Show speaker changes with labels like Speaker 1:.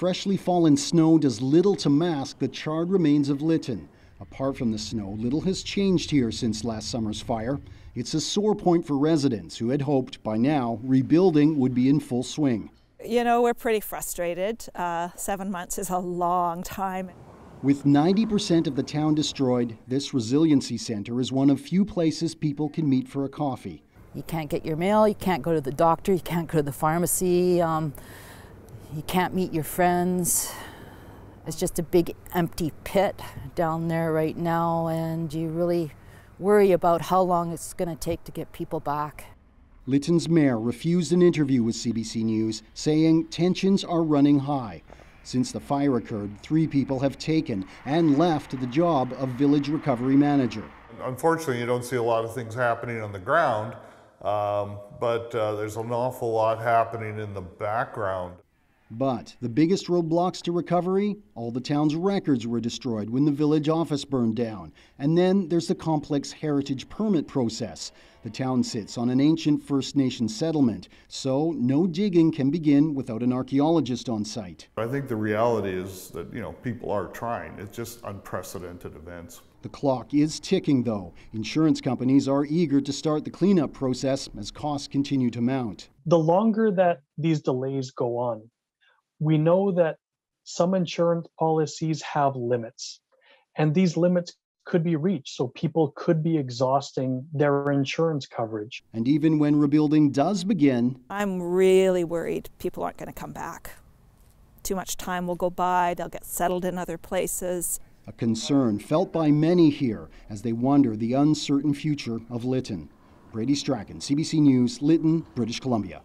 Speaker 1: Freshly fallen snow does little to mask the charred remains of Lytton. Apart from the snow, little has changed here since last summer's fire. It's a sore point for residents who had hoped by now rebuilding would be in full swing.
Speaker 2: You know, we're pretty frustrated. Uh, seven months is a long time.
Speaker 1: With 90% of the town destroyed, this resiliency center is one of few places people can meet for a coffee.
Speaker 3: You can't get your mail, you can't go to the doctor, you can't go to the pharmacy. Um, you can't meet your friends. It's just a big empty pit down there right now, and you really worry about how long it's going to take to get people back.
Speaker 1: Lytton's mayor refused an interview with CBC News, saying tensions are running high. Since the fire occurred, three people have taken and left the job of village recovery manager.
Speaker 4: Unfortunately, you don't see a lot of things happening on the ground, um, but uh, there's an awful lot happening in the background.
Speaker 1: But the biggest roadblocks to recovery all the town's records were destroyed when the village office burned down. And then there's the complex heritage permit process. The town sits on an ancient First Nation settlement, so no digging can begin without an archaeologist on site.
Speaker 4: I think the reality is that, you know, people are trying. It's just unprecedented events.
Speaker 1: The clock is ticking, though. Insurance companies are eager to start the cleanup process as costs continue to mount.
Speaker 5: The longer that these delays go on, we know that some insurance policies have limits, and these limits could be reached. So people could be exhausting their insurance coverage.
Speaker 1: And even when rebuilding does begin,
Speaker 2: I'm really worried people aren't going to come back. Too much time will go by, they'll get settled in other places.
Speaker 1: A concern felt by many here as they wonder the uncertain future of Lytton. Brady Strachan, CBC News, Lytton, British Columbia.